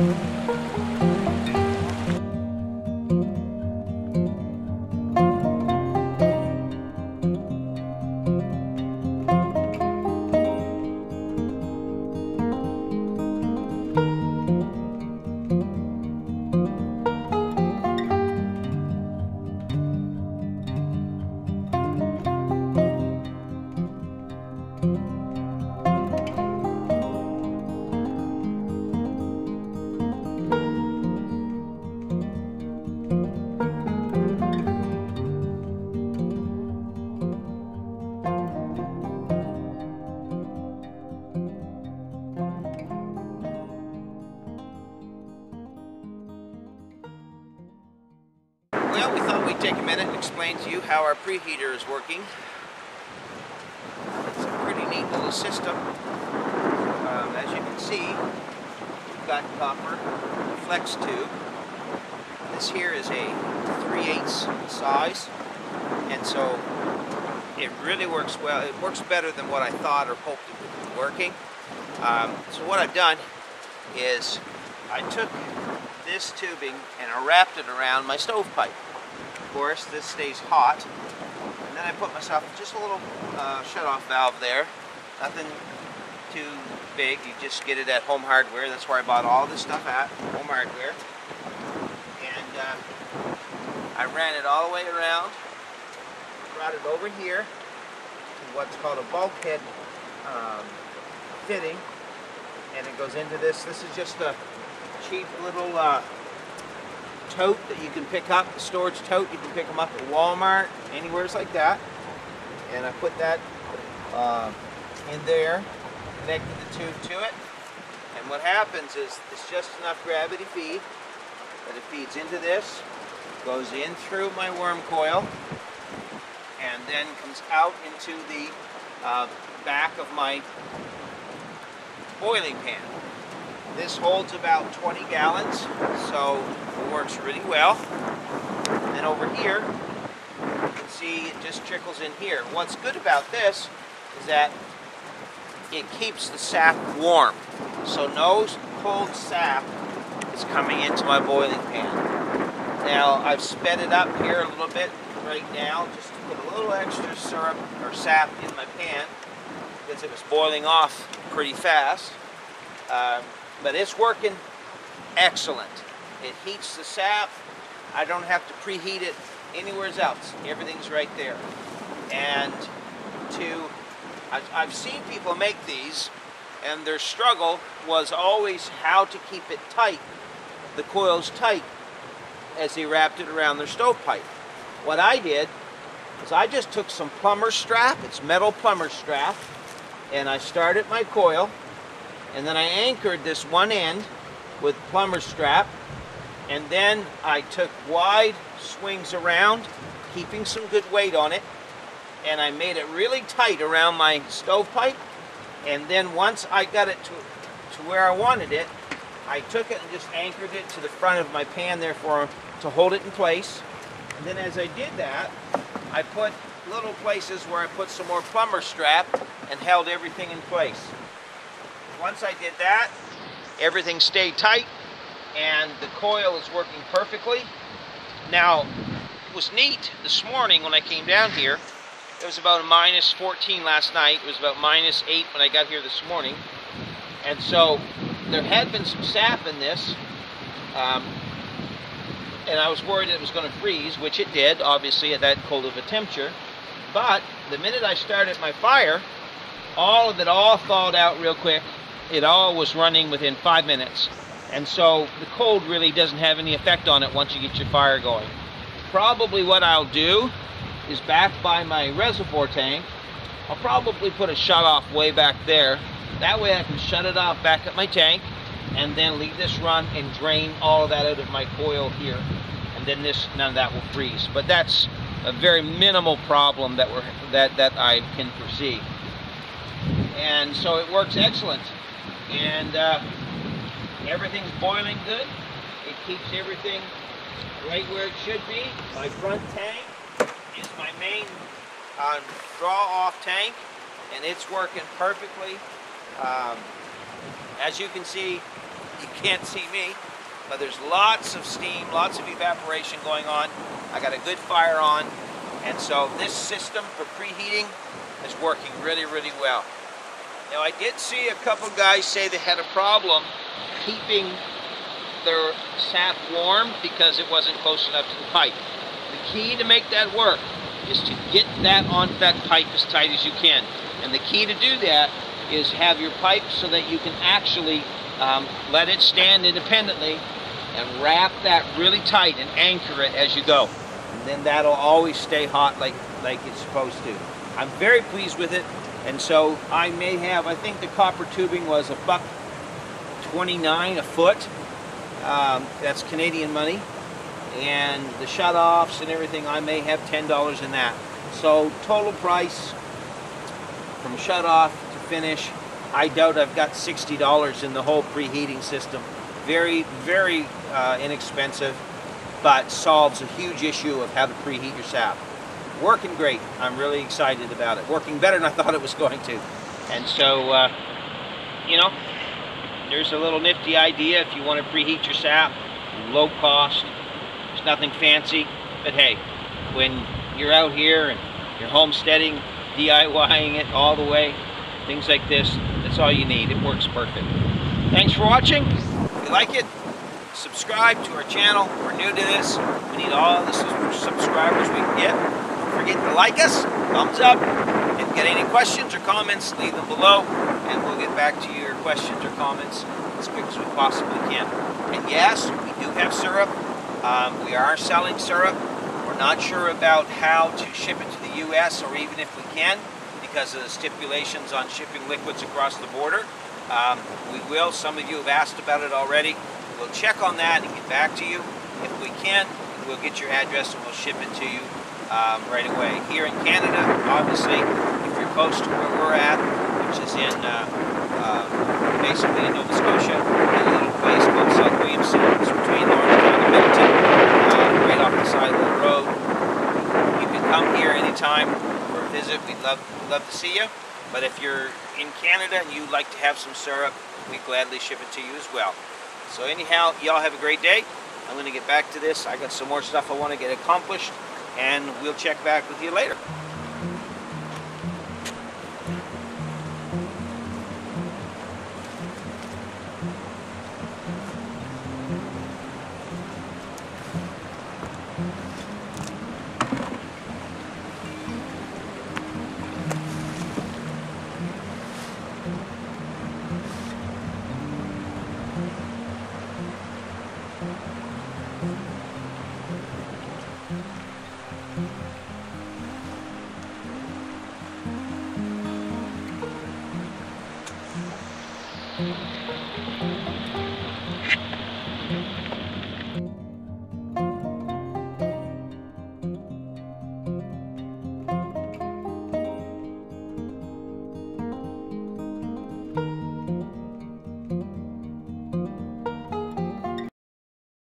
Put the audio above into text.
Mm-hmm. We take a minute and explain to you how our preheater is working. It's a pretty neat little system. Um, as you can see, we've got copper flex tube. This here is a 3 8 size, and so it really works well. It works better than what I thought or hoped it would be working. Um, so what I've done is I took this tubing and I wrapped it around my stovepipe. Course, this stays hot. And then I put myself just a little uh, shut-off valve there. Nothing too big. You just get it at Home Hardware. That's where I bought all this stuff at, Home Hardware. And uh, I ran it all the way around. Brought it over here to what's called a bulkhead um, fitting. And it goes into this. This is just a cheap little uh, tote that you can pick up, a storage tote. You can pick them up at Walmart, anywheres like that. And I put that uh, in there, connected the tube to it. And what happens is it's just enough gravity feed that it feeds into this, goes in through my worm coil, and then comes out into the uh, back of my boiling pan. This holds about 20 gallons, so it works really well. And over here, you can see it just trickles in here. What's good about this is that it keeps the sap warm. So no cold sap is coming into my boiling pan. Now, I've sped it up here a little bit right now, just to put a little extra syrup or sap in my pan, because it was boiling off pretty fast. Um, but it's working excellent. It heats the sap. I don't have to preheat it anywhere else. Everything's right there. And to, I've, seen people make these, and their struggle was always how to keep it tight, the coils tight, as they wrapped it around their stovepipe. What I did is I just took some plumber strap, it's metal plumber strap, and I started my coil, and then I anchored this one end with plumber strap. And then I took wide swings around keeping some good weight on it. And I made it really tight around my stovepipe. And then once I got it to, to where I wanted it I took it and just anchored it to the front of my pan there for to hold it in place. And then as I did that I put little places where I put some more plumber strap and held everything in place once I did that, everything stayed tight and the coil is working perfectly. Now, it was neat this morning when I came down here. It was about a minus 14 last night. It was about minus 8 when I got here this morning. And so there had been some sap in this. Um, and I was worried it was going to freeze, which it did, obviously, at that cold of a temperature. But the minute I started my fire, all of it all thawed out real quick it all was running within five minutes. And so the cold really doesn't have any effect on it once you get your fire going. Probably what I'll do is back by my reservoir tank, I'll probably put a shut off way back there. That way I can shut it off back at my tank and then leave this run and drain all of that out of my coil here. And then this none of that will freeze. But that's a very minimal problem that we're that that I can foresee. And so it works excellent and uh, everything's boiling good. It keeps everything right where it should be. My front tank is my main uh, draw-off tank, and it's working perfectly. Um, as you can see, you can't see me, but there's lots of steam, lots of evaporation going on. I got a good fire on, and so this system for preheating is working really, really well. Now I did see a couple guys say they had a problem keeping their sap warm because it wasn't close enough to the pipe. The key to make that work is to get that onto that pipe as tight as you can. And the key to do that is have your pipe so that you can actually um, let it stand independently and wrap that really tight and anchor it as you go. And then that'll always stay hot like, like it's supposed to. I'm very pleased with it. And so I may have, I think the copper tubing was a buck 29 a foot. Um, that's Canadian money. And the shut-offs and everything, I may have $10 in that. So total price from shut-off to finish, I doubt I've got $60 in the whole preheating system. Very, very uh, inexpensive, but solves a huge issue of how to preheat your sap. Working great. I'm really excited about it. Working better than I thought it was going to. And so, uh, you know, there's a little nifty idea if you want to preheat your sap, low cost, there's nothing fancy, but hey, when you're out here and you're homesteading, DIYing it all the way, things like this, that's all you need. It works perfect. Thanks for watching. If you like it, subscribe to our channel. We're new to this. We need all the subscribers we can get. Forget to like us, thumbs up. If you get any questions or comments, leave them below, and we'll get back to your questions or comments as quick as we possibly can. And yes, we do have syrup. Um, we are selling syrup. We're not sure about how to ship it to the U.S. or even if we can because of the stipulations on shipping liquids across the border. Um, we will. Some of you have asked about it already. We'll check on that and get back to you. If we can, we'll get your address and we'll ship it to you um, right away. Here in Canada, obviously, if you're close to where we're at, which is in uh, uh, basically in Nova Scotia, a little place called South Williamston. It's between Lawrencetown and Middleton, uh, right off the side of the road. You can come here anytime for a visit. We'd love, love to see you. But if you're in Canada and you'd like to have some syrup, we gladly ship it to you as well. So anyhow, y'all have a great day. I'm going to get back to this. I got some more stuff I want to get accomplished, and we'll check back with you later.